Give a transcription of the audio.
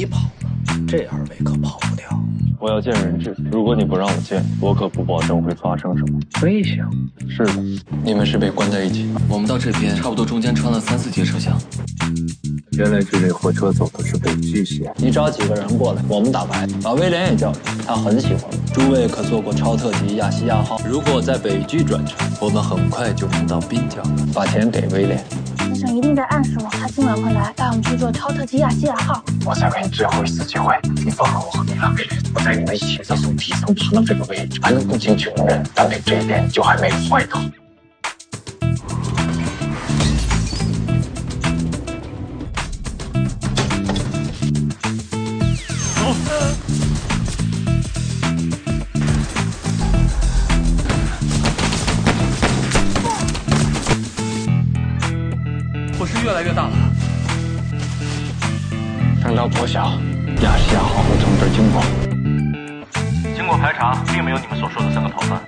你跑了，这二位可跑不掉。我要见人质，如果你不让我见，我可不保证会发生什么。危险？是的，你们是被关在一起。我们到这边差不多中间穿了三四节车厢。原来这列火车走的是北极线。你找几个人过来，我们打牌。把威廉也叫来，他很喜欢我。诸位可坐过超特级亚细亚号？如果在北极转乘，我们很快就能到滨江。把钱给威廉。先生一定在暗示我，他今晚会来带我们去坐超特急亚西亚号。我再给你最后一次机会，你放了我和你两个人，我带你们一起在从底层爬到这个位置，还能共情穷人，但凭这一点就还没有坏透。是越来越大了。等到破晓，亚细亚号会从这儿经过。经过排查，并没有你们所说的三个逃犯。